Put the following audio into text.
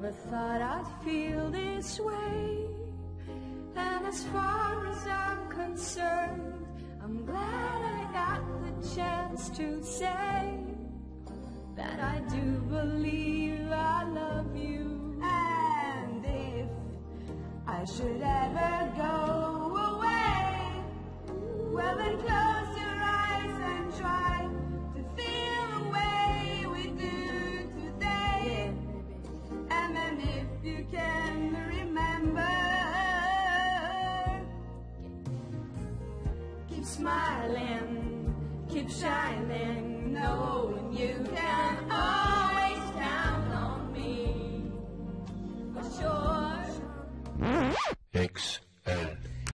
Never thought I'd feel this way. And as far as I'm concerned, I'm glad I got the chance to say that I do believe I love you. And if I should ever go away, well then you can remember. Keep smiling, keep shining, knowing you can always count on me. For sure. Thanks.